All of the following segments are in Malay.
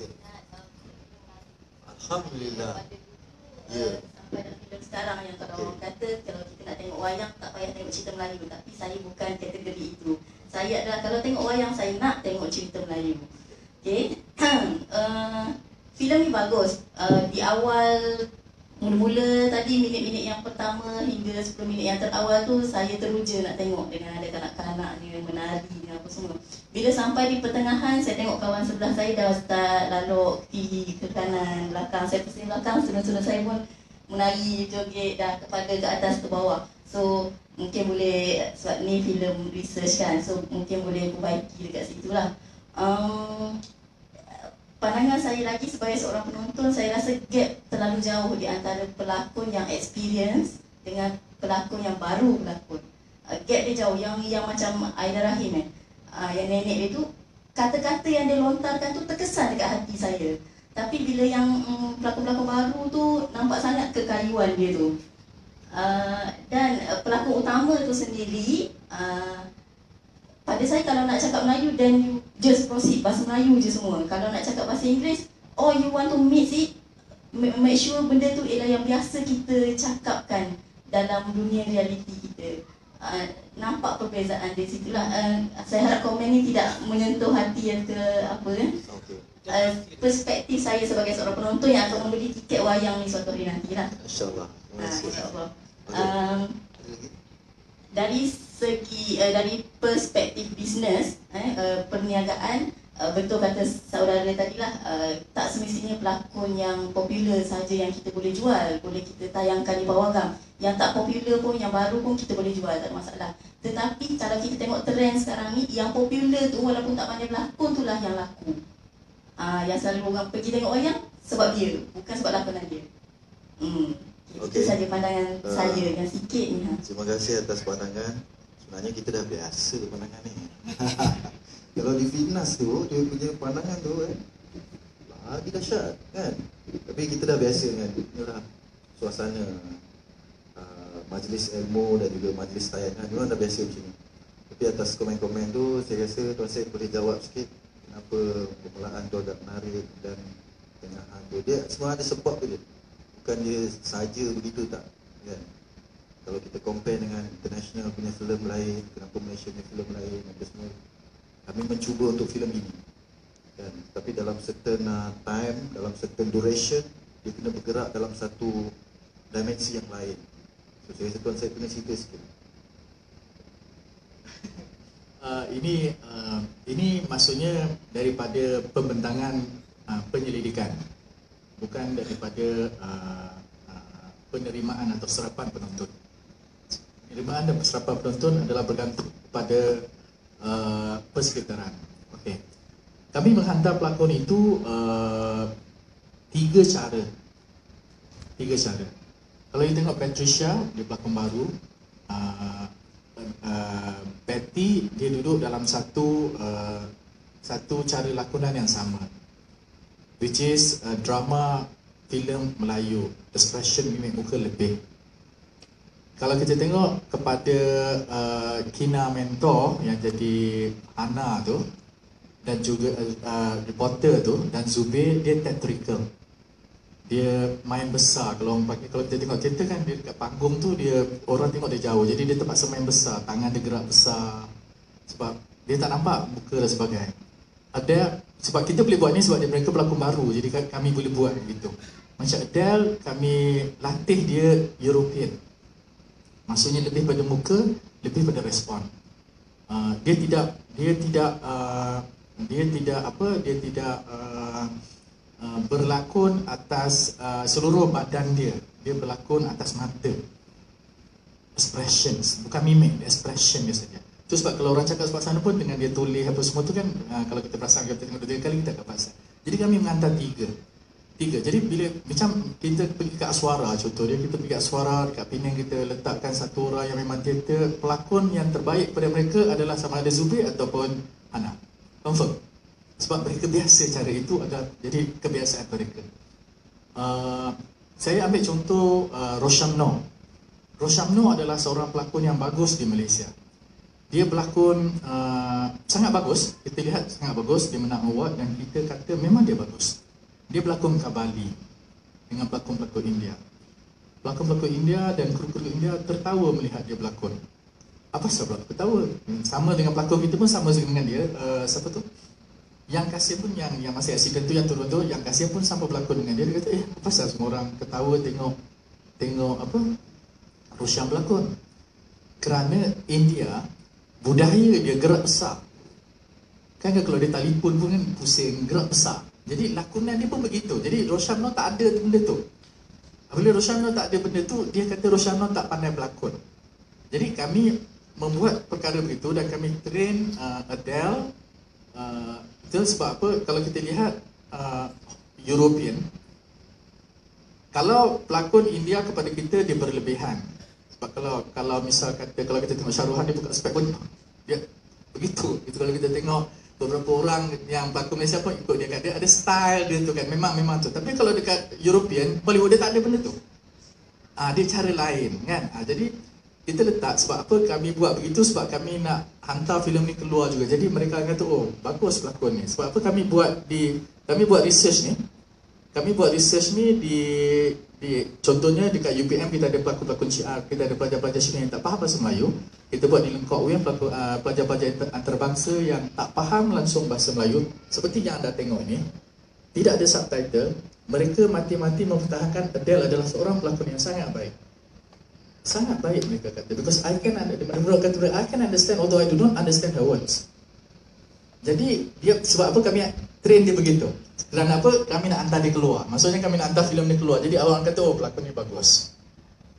Ya. Alhamdulillah. Ya. Sampai dalam filem sekarang yang kalau Okey. orang kata kalau kita nak tengok wayang tak payah tengok cerita Melayu tapi saya bukan kategori itu. Saya adalah kalau tengok wayang saya nak tengok cerita Melayu. Okey. uh, filem ni bagus. Uh, di awal mula-mula tadi minit-minit yang pertama hingga 10 minit yang terawal tu saya teruja nak tengok dengan ada kanak-kanak dia menari dan apa semua. Bila sampai di pertengahan saya tengok kawan sebelah saya dah start lalok kiri ke kanan belakang saya pusing belakang student-student saya pun menari joget dah kepada ke atas ke bawah. So mungkin boleh sebab ni filem research kan. So mungkin boleh perbaiki dekat situ lah. Um, pandangan saya lagi sebagai seorang penonton saya rasa gap terlalu jauh di antara pelakon yang experience dengan pelakon yang baru berlakon. Gap dia jauh yang yang macam Aida Rahim eh. Uh, yang nenek dia tu kata-kata yang dia lontarkan tu terkesan dekat hati saya. Tapi bila yang mm, pelakon-pelakon baru tu nampak sangat kekayuan dia tu. Uh, dan uh, pelakon utama tu sendiri uh, pada saya kalau nak cakap Melayu then you just proceed bahasa Melayu je semua. Kalau nak cakap bahasa Inggeris, oh you want to mix it, ma- make sure benda tu ialah yang biasa kita cakapkan dalam dunia realiti kita. Uh, nampak perbezaan di situlah. Uh, saya harap komen ni tidak menyentuh hati yang ke apa kan. Okey. Uh, perspektif saya sebagai seorang penonton yang akan membeli tiket wayang ni suatu hari nanti lah. Insya-Allah. Uh, kasih. InsyaAllah. Um, lagi? dari segi uh, dari perspektif bisnes eh, uh, perniagaan uh, betul kata saudara tadi lah uh, tak semestinya pelakon yang popular saja yang kita boleh jual boleh kita tayangkan di bawah gam yang tak popular pun yang baru pun kita boleh jual tak ada masalah tetapi kalau kita tengok trend sekarang ni yang popular tu walaupun tak pandai berlakon tu lah yang laku uh, yang selalu orang pergi tengok wayang sebab dia bukan sebab lakonan dia hmm. Okey. Itu saja pandangan Uh, saya yang sikit ni ha. Terima kasih atas pandangan. Sebenarnya kita dah biasa pandangan ni. Kalau di fitness tu, dia punya pandangan tu kan, lagi dahsyat kan. Tapi kita dah biasa dengan inilah suasana uh, majlis ilmu dan juga majlis tayangan. Memang dah biasa macam ni. Tapi atas komen-komen tu, saya rasa Tuan Syed boleh jawab sikit kenapa permulaan tu agak menarik dan tengahan tu. Dia semua ada sebab dia. Bukan dia saja begitu tak. Kan? Kalau kita compare dengan international punya filem lain, kenapa Malaysia punya filem lain, apa semua. Kami mencuba untuk filem ini. Kan? Tapi dalam certain uh, time, dalam certain duration, dia kena bergerak dalam satu dimensi yang lain. So, saya rasa tuan saya kena cerita sikit. Uh, ini uh, ini maksudnya daripada pembentangan uh, penyelidikan bukan daripada uh, uh, penerimaan atau serapan penonton. Penerimaan dan serapan penonton adalah bergantung pada uh, persekitaran. Okey. Kami menghantar pelakon itu uh, tiga cara. Tiga cara. Kalau you tengok Patricia, dia pelakon baru. Uh, uh, Betty dia duduk dalam satu uh, satu cara lakonan yang sama which is uh, drama filem Melayu expression mimik muka lebih kalau kita tengok kepada uh, Kina Mentor yang jadi Hana tu dan juga uh, reporter tu dan Zubir dia theatrical dia main besar kalau pakai kalau kita tengok cerita kan dia dekat panggung tu dia orang tengok dia jauh. Jadi dia terpaksa main besar tangan dia gerak besar. Sebab dia tak nampak muka dan sebagainya. Ada sebab kita boleh buat ni sebab dia mereka pelakon baru. Jadi ka- kami boleh buat gitu. Macam Adele kami latih dia European maksudnya lebih pada muka lebih pada respon. Uh, dia tidak dia tidak uh, dia tidak apa dia tidak uh, uh, berlakon atas uh, seluruh badan dia. Dia berlakon atas mata. Expressions bukan mimik expression dia saja tu sebab kalau orang cakap sebab sana pun dengan dia tulis apa semua tu kan uh, kalau kita perasan kita tengok dua kali kita akan perasan. Jadi kami menghantar tiga tiga. Jadi bila macam kita pergi ke Aswara contoh dia kita pergi ke Aswara dekat Penang kita letakkan satu orang yang memang teater pelakon yang terbaik pada mereka adalah sama ada Zubir ataupun Hana. Confirm. Sebab mereka biasa cara itu ada jadi kebiasaan mereka. Uh, saya ambil contoh uh, Roshamno. Roshamno adalah seorang pelakon yang bagus di Malaysia. Dia berlakon uh, sangat bagus. Kita lihat sangat bagus dia menang award dan kita kata memang dia bagus. Dia berlakon kat Bali dengan pelakon-pelakon India. Pelakon-pelakon India dan kru-kru India tertawa melihat dia berlakon. Apa sebab ketawa? Hmm, Sama dengan pelakon kita pun sama dengan dia. Uh, siapa tu? Yang kasih pun yang yang masih accident tu yang turun tu, yang kasih pun sama berlakon dengan dia. Dia kata, "Eh, apa pasal semua orang ketawa tengok tengok apa? Roshan berlakon." Kerana India budaya dia gerak besar. Kan kalau dia telefon pun kan pusing, gerak besar. Jadi lakonan dia pun begitu. Jadi Roshano tak ada benda tu. Apabila Roshano tak ada benda tu, dia kata Roshano tak pandai berlakon. Jadi kami membuat perkara begitu dan kami train uh, Adele uh, itu sebab apa kalau kita lihat uh, European kalau pelakon India kepada kita dia berlebihan sebab kalau kalau misal kata kalau kita tengok Syaruhan dia buka spek pun dia begitu itu kalau kita tengok beberapa orang yang pelakon Malaysia pun ikut dia kan? Dia ada style dia tu kan? Memang memang tu. Tapi kalau dekat European Bollywood dia tak ada benda tu. Ah dia cara lain kan? Ah, jadi kita letak sebab apa kami buat begitu sebab kami nak hantar filem ni keluar juga. Jadi mereka kata oh bagus pelakon ni. Sebab apa kami buat di kami buat research ni? Kami buat research ni di di contohnya dekat UPM kita ada pelakon-pelakon Syiar, kita ada pelajar-pelajar Syiar yang tak faham bahasa Melayu. Kita buat di Lengkok pelakon uh, pelajar-pelajar antarabangsa yang tak faham langsung bahasa Melayu seperti yang anda tengok ini. Tidak ada subtitle. Mereka mati-mati mempertahankan Adele adalah seorang pelakon yang sangat baik. Sangat baik mereka kata because I can mereka kata I can understand although I do not understand her words. Jadi dia sebab apa kami train dia begitu. Kerana apa? Kami nak hantar dia keluar. Maksudnya kami nak hantar filem dia keluar. Jadi orang kata oh pelakon ni bagus.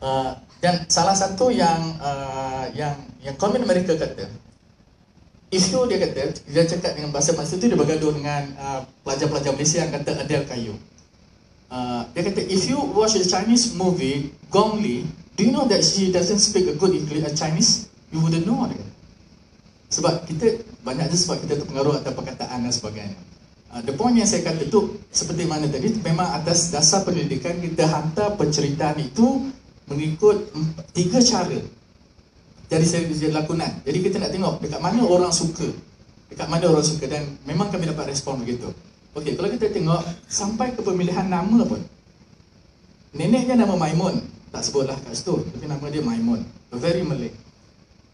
Uh, dan salah satu yang uh, yang yang komen mereka kata you dia kata, dia cakap dengan bahasa masa tu dia bergaduh dengan uh, pelajar-pelajar Malaysia yang kata Adele kayu. Uh, dia kata, if you watch a Chinese movie, Gong Li, do you know that she doesn't speak a good English, a Chinese? You wouldn't know. Dia kata. Sebab kita, banyak je sebab kita terpengaruh atas perkataan dan sebagainya. Uh, the point yang saya kata tu, seperti mana tadi, memang atas dasar pendidikan kita hantar penceritaan itu mengikut tiga cara dari segi lakonan. Jadi kita nak tengok dekat mana orang suka. Dekat mana orang suka dan memang kami dapat respon begitu. Okey, kalau kita tengok sampai ke pemilihan nama pun. Neneknya nama Maimun. Tak sebutlah kat situ, tapi nama dia Maimun. Very Malay.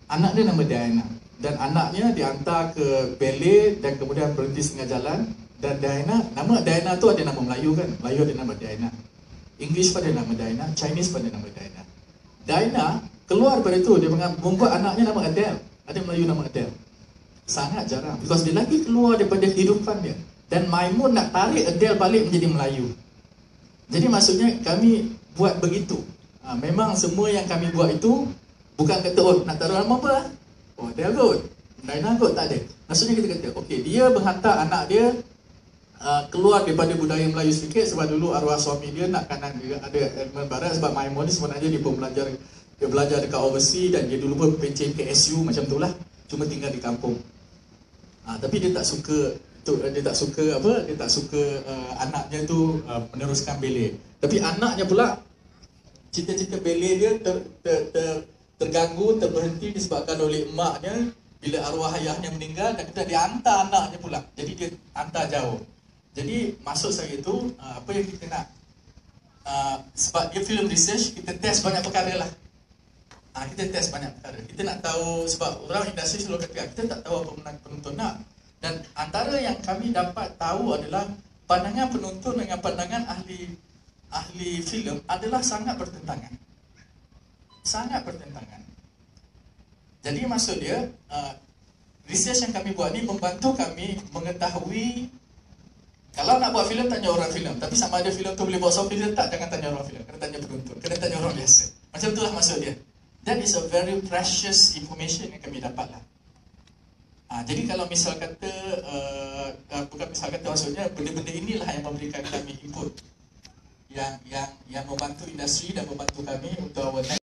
Anak dia nama Diana. Dan anaknya dihantar ke ballet dan kemudian berhenti setengah jalan. Dan Diana, nama Diana tu ada nama Melayu kan? Melayu ada nama Diana. English pada nama Diana, Chinese pada nama Diana. Diana keluar daripada itu dia membuat anaknya nama Adele. Ada Melayu nama Adele. Sangat jarang because dia lagi keluar daripada kehidupan dia. Dan Maimun nak tarik Adele balik menjadi Melayu. Jadi maksudnya kami buat begitu. Ha, memang semua yang kami buat itu bukan kata oh nak taruh nama apa? Oh Adele kot. Diana kot tak ada. Maksudnya kita kata okey dia menghantar anak dia uh, keluar daripada budaya Melayu sedikit sebab dulu arwah suami dia nak kanan dia ada elemen barat sebab Maimun ni sebenarnya dia pun belajar dia belajar dekat overseas dan dia dulu pun pencen KSU macam tu lah. Cuma tinggal di kampung. Ha, tapi dia tak suka dia tak suka apa dia tak suka uh, anaknya tu uh, meneruskan bele tapi anaknya pula cita-cita bele dia ter, ter, ter, terganggu terberhenti disebabkan oleh emaknya bila arwah ayahnya meninggal dan kita dia hantar anaknya pula. Jadi dia hantar jauh jadi maksud saya itu uh, apa yang kita nak uh, sebab dia film research kita test banyak perkara lah Ha, kita test banyak perkara. Kita nak tahu sebab orang industri selalu kata kita tak tahu apa penonton nak. Dan antara yang kami dapat tahu adalah pandangan penonton dengan pandangan ahli ahli filem adalah sangat bertentangan. Sangat bertentangan. Jadi maksud dia research yang kami buat ni membantu kami mengetahui kalau nak buat filem tanya orang filem. Tapi sama ada filem tu boleh buat soft filem tak? Jangan tanya orang filem. Kena tanya penonton. Kena tanya orang biasa. Macam itulah maksud dia. That is a very precious information yang kami dapat lah. Ha, jadi kalau misal kata, uh, bukan misal kata maksudnya, benda-benda inilah yang memberikan kami input. Yang yang yang membantu industri dan membantu kami untuk our